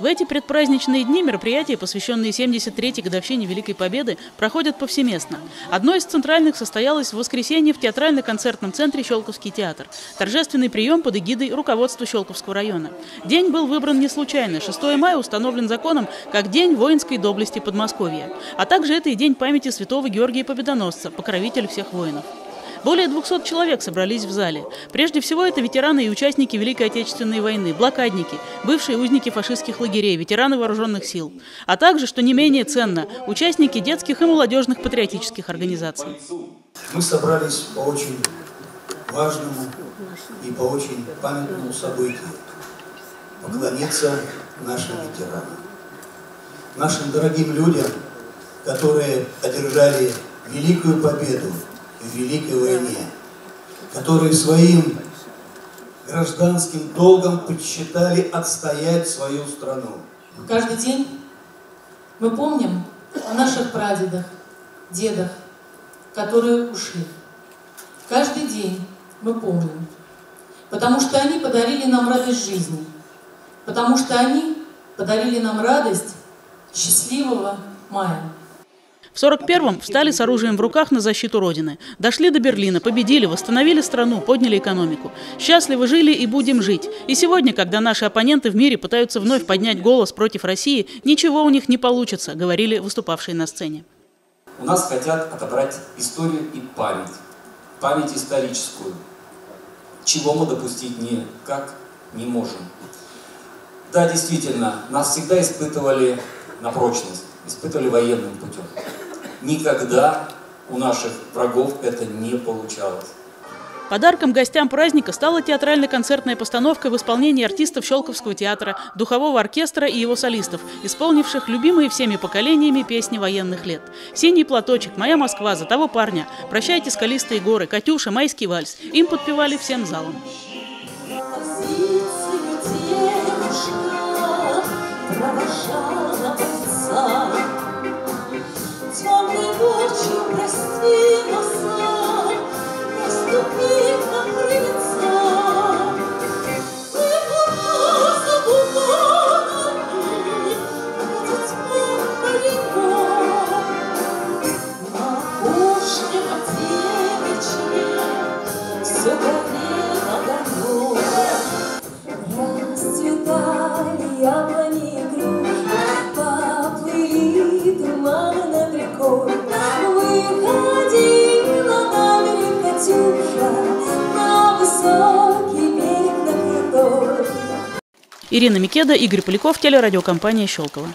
В эти предпраздничные дни мероприятия, посвященные 73-й годовщине Великой Победы, проходят повсеместно. Одно из центральных состоялось в воскресенье в театрально-концертном центре «Щелковский театр». Торжественный прием под эгидой руководства Щелковского района. День был выбран не случайно. 6 мая установлен законом как День воинской доблести Подмосковья. А также это и День памяти святого Георгия Победоносца, покровителя всех воинов. Более 200 человек собрались в зале. Прежде всего, это ветераны и участники Великой Отечественной войны, блокадники, бывшие узники фашистских лагерей, ветераны вооруженных сил, а также, что не менее ценно, участники детских и молодежных патриотических организаций. Мы собрались по очень важному и по очень памятному событию – поклониться нашим ветеранам, нашим дорогим людям, которые одержали великую победу Великой войне, которые своим гражданским долгом подсчитали отстоять свою страну. Каждый день мы помним о наших прадедах, дедах, которые ушли. Каждый день мы помним, потому что они подарили нам радость жизни, потому что они подарили нам радость счастливого мая. В 41-м встали с оружием в руках на защиту Родины. Дошли до Берлина, победили, восстановили страну, подняли экономику. Счастливо жили и будем жить. И сегодня, когда наши оппоненты в мире пытаются вновь поднять голос против России, ничего у них не получится, говорили выступавшие на сцене. У нас хотят отобрать историю и память. Память историческую. Чего мы допустить никак не можем. Да, действительно, нас всегда испытывали на прочность, испытывали военным путем. Никогда у наших врагов это не получалось. Подарком гостям праздника стала театрально-концертная постановка в исполнении артистов Щелковского театра, духового оркестра и его солистов, исполнивших любимые всеми поколениями песни военных лет. «Синий платочек», «Моя Москва», «За того парня», «Прощайте скалистые горы», «Катюша», «Майский вальс». Им подпевали всем залом. Провожала Ирина Микеда, Игорь Поляков, телерадиокомпания «Щелково».